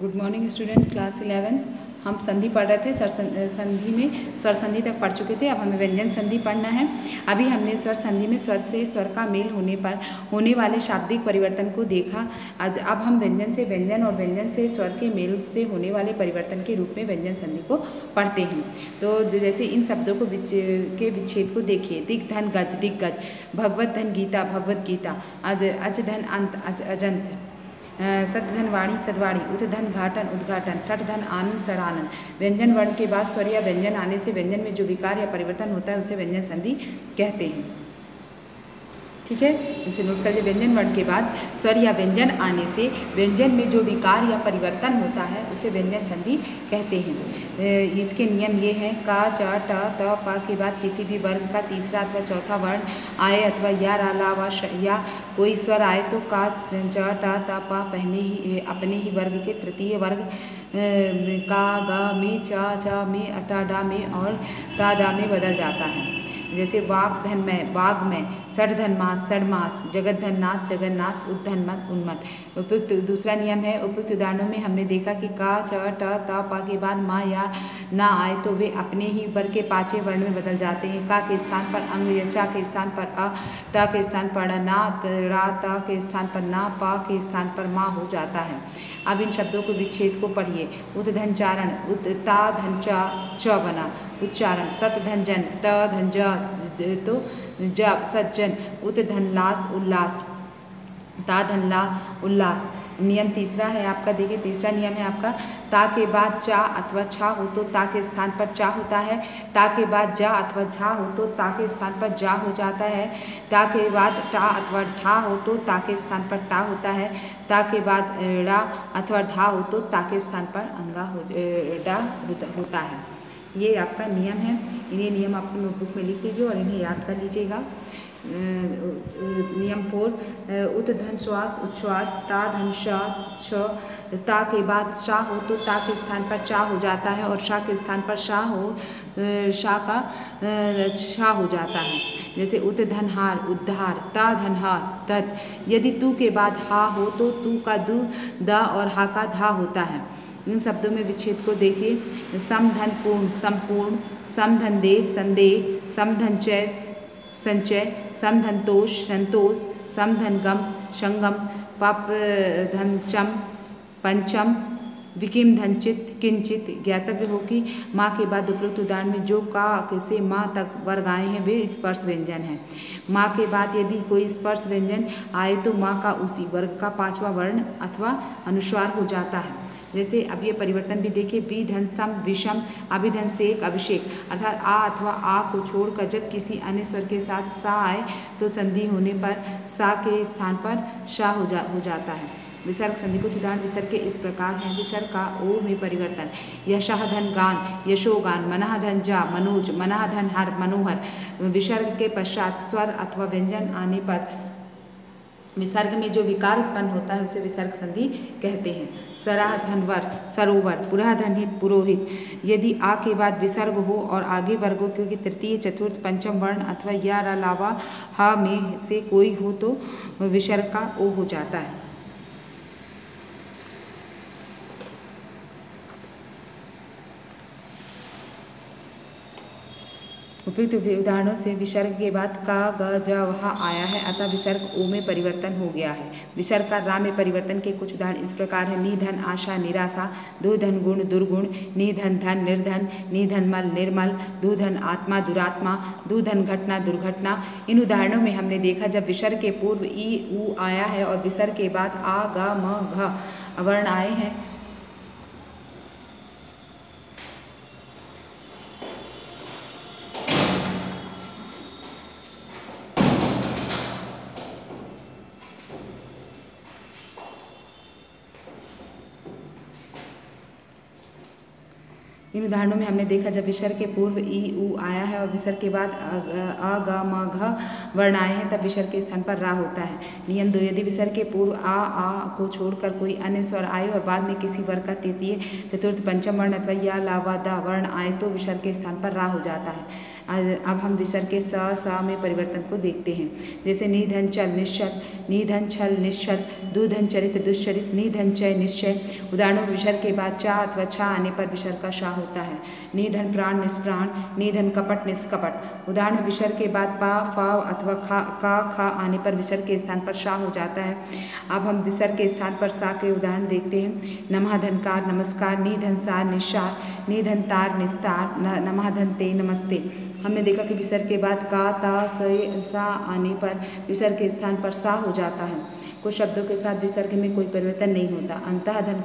Good morning student class eleventh हम संधि पढ़ रहे थे, सर संधि में स्वर संधि तक पढ़ चुके थे, अब हमें व्यंजन संधि पढ़ना है। अभी हमने स्वर संधि में स्वर से स्वर का मेल होने पर, होने वाले शाब्दिक परिवर्तन को देखा। आज, अब हम व्यंजन से व्यंजन और व्यंजन से स्वर के मेल से होने वाले परिवर्तन के रूप में व्यंजन संधि को पढ़ते हैं। तो जैसे इन शब्दों को विच, के विच्छेद को देखिए। दिग धन गज, दिग्गज, भगवत धन गीता, भगवत गीता, अज अज धन अंत, अज, अजंत। सत धन वाणी सदवाणी उदधन धन घाटन उद्घाटन सटधन धन आनंद सड़ानंद व्यंजन वर्ण के बाद स्वर या व्यंजन आने से व्यंजन में जो विकार या परिवर्तन होता है, उसे व्यंजन संधि कहते हैं। ठीक है? इसे नोट कर लीजिए व्यंजन वर्ण के बाद। स्वर या व्यंजन आने से व्यंजन में जो विकार या परिवर्तन होता है, उसे व्यंजन संधि कहते हैं। इसके नियम ये हैं, का, च, ट, त, प के बाद किसी भी वर्ग का तीसरा अथवा चौथा वर्ण आए अथवा या, रा, ला, वा, श, या कोई स्वर आए तो का, च, ट, त, प पहले ही अपने ही वर्ग के तृतीय वर्ग का, ग, में, च च, में, अटा, डा, में और ता दा में बदल जाता है। जैसे वाक धन में बाग में सठ धन मास सड़मास जगत धन नाथ जगन्नाथ उद्धन मत, उन्मत। उपयुक्त दूसरा नियम है, उपयुक्त उदाहरणों में हमने देखा कि का, च, ट, त, प के बाद माँ, या ना आए तो वे अपने ही वर्ग के पाँचवें वर्ण में बदल जाते हैं। का के स्थान पर अंग या चा के स्थान पर अ, ट के स्थान पर ना रा, त के स्थान पर ना, प के स्थान पर माँ हो जाता है। अब इन शब्दों को विच्छेद को पढ़िए। उत धन चारण उत ता धन च बना। उच्चारण, सत धन जन, त धन ज तो जप सज्जन, उत धन लास, उल्लास, ता धन ला, उल्लास। नियम तीसरा है आपका, देखिए तीसरा नियम है आपका, ता के बाद चा अथवा छा हो तो ता के स्थान पर चा होता है, ता के बाद जा अथवा झा हो तो ता के स्थान पर जा हो जाता है, ता के बाद टा अथवा ढा हो तो ता के स्थान पर टा होता है, ता के बाद ड़ा अथवा ढा हो तो ता के स्थान पर अंगा हो डा होता है। ये आपका नियम है। इन्हें नियम आपको नोटबुक में लिख लीजिए और इन्हें याद कर लीजिएगा। नियम फोर उत धन श्वास उच्छ्वास ता धन शा, छ, ता के बाद शाह हो तो ता के स्थान पर चा हो जाता है और शाह के स्थान पर शाह हो शाह का शाह हो जाता है। जैसे उत धन हार उद्धार, ता धन हा तद यदि तू के बाद हा हो तो तू का दू, दा और हा का धा होता है। इन शब्दों में विच्छेद को देखिए। समधन पूर्ण, संपूर्ण समधन दे संदेह समधन चय संचय समधनतोष संतोष, समधनगम, संगम पाप धनचम पंचम विकिम धनचित किंचित, ज्ञातव्य हो कि माँ के बाद उपरोक्त उदाहरण में जो का से माँ तक वर्ग आए हैं, वे स्पर्श व्यंजन हैं। माँ के बाद यदि कोई स्पर्श व्यंजन आए तो माँ का उसी वर्ग का पांचवा वर्ण अथवा अनुस्वार हो जाता है। जैसे अब ये परिवर्तन भी देखिए बी धन सम विषम अभिधन से एक अभिषेक। अर्थात आ अथवा आ को छोड़कर जब किसी अन्य स्वर के साथ सा आए तो संधि होने पर सा के स्थान पर शा हो जा, हो जाता है। विसर्ग संधि कुछ उदाहरण, विसर्ग के इस प्रकार हैं। विसर्ग का ओ में परिवर्तन। यशाह धन गान यशोगान मनाह धन जा, मनोज मनाह धन हर, मनोहर। विसर्ग के पश्चात स्वर अथवा व्यंजन आने पर विसर्ग में जो विकार उत्पन्न होता है, उसे विसर्ग संधि कहते हैं। सराह धनवर, सरोवर पुराधनहित पुरोहित। यदि आ के बाद विसर्ग हो और आगे वर्गों, क्योंकि तृतीय, चतुर्थ, पंचम वर्ण अथवा या अलावा हा में से कोई हो तो विसर्ग का ओ हो जाता है। उपयुक्त उदाहरणों से विसर्ग के बाद का ग, ज वहाँ आया है, अतः विसर्ग ओ में परिवर्तन हो गया है। विसर्ग का रा में परिवर्तन के कुछ उदाहरण इस प्रकार है। निधन, आशा, निराशा दुधन गुण, दुर्गुण, निधन, धन, निर्धन, निधन, मल, निर्मल दुधन आत्मा, दुरात्मा दुधन घटना, दुर्घटना। इन उदाहरणों में हमने देखा, जब विसर्ग के पूर्व ई ऊ आया है और विसर्ग के बाद आ, ग, म, घ वर्ण आए हैं इन उदाहरणों में हमने देखा जब विसर्ग के पूर्व ई ऊ आया है और विसर्ग के बाद अ, ग म, घ वर्ण आए हैं, तब विसर्ग के स्थान पर रा होता है। नियम दो, यदि विसर्ग के पूर्व आ आ को छोड़कर कोई अन्य स्वर आए और बाद में किसी वर्ग का तृतीय, चतुर्थ, पंचम वर्ण अथवा या लावा दा वर्ण आए तो विसर्ग के स्थान पर रा हो जाता है। अब हम विसर्ग के स सा में परिवर्तन को देखते हैं। जैसे निधन, चल, निश्चल, निधन, छल, निश्चल, दुधन, चरित, दुश्चरित, निधन, चय, निश्चय। उदाहरणों विसर्ग के बाद चा अथवा छा आने पर विसर्ग का शाह होता है। निधन, प्राण, निष्प्राण, निधन, कपट, निष्कपट। उदाहरण विसर्ग के बाद पा फा अथवा खा, का, खा आने पर विसर्ग के स्थान पर शाह हो जाता है। अब हम विसर्ग के स्थान पर सा के उदाहरण देखते हैं। नमःधनकार नमस्कार, निधन, सार, निशार, निधन, तार, निस्तार नमःधन ते, नमस्ते। हमने देखा कि विसर्ग के बाद का, ता से सा आने पर विसर्ग के स्थान पर सा हो जाता है। कुछ शब्दों के साथ विसर्ग में कोई परिवर्तन नहीं होता। अंतः धन